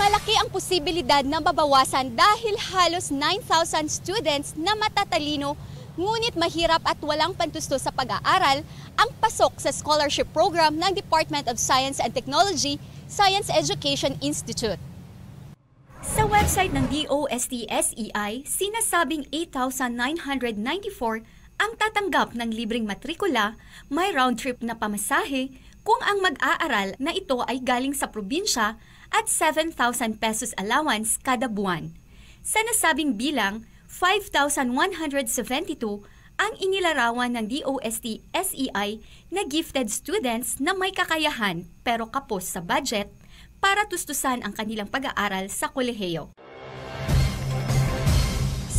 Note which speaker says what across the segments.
Speaker 1: malaki ang posibilidad na mabawasan dahil halos 9,000 students na matatalino ngunit mahirap at walang pantusto sa pag-aaral ang pasok sa scholarship program ng Department of Science and Technology Science Education Institute. Sa website ng DOST-SEI, sinasabing 8,994 ang tatanggap ng libreng matrikula, may round trip na pamasahe kung ang mag-aaral na ito ay galing sa probinsya at 7,000 pesos allowance kada buwan. Sa nasabing bilang, 5,172 ang inilarawan ng DOST-SEI na gifted students na may kakayahan pero kapos sa budget para tustusan ang kanilang pag-aaral sa kolehiyo.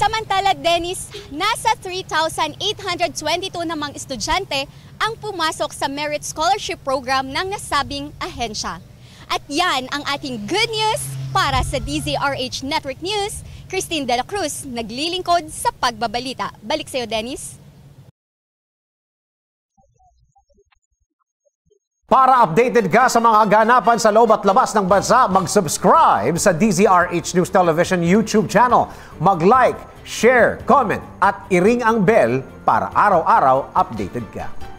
Speaker 1: Samantala, Dennis, nasa 3,822 namang estudyante ang pumasok sa Merit Scholarship Program ng nasabing ahensya. At yan ang ating good news para sa DZRH Network News. Christine De La Cruz, naglilingkod sa pagbabalita. Balik sa'yo, Dennis.
Speaker 2: Para updated ka sa mga ganapan sa loob at labas ng bansa, mag-subscribe sa DZRH News Television YouTube channel. Mag-like, share, comment at iring ang bell para araw-araw updated ka.